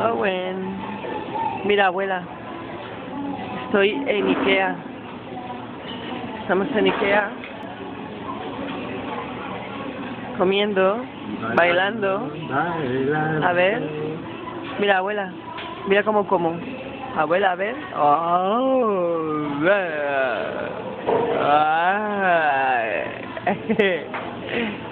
Ah, Owen. Mira, abuela. Estoy en Ikea. Estamos en Ikea. Comiendo, bailando. A ver. Mira, abuela. Mira cómo como. Abuela, a ver. Oh,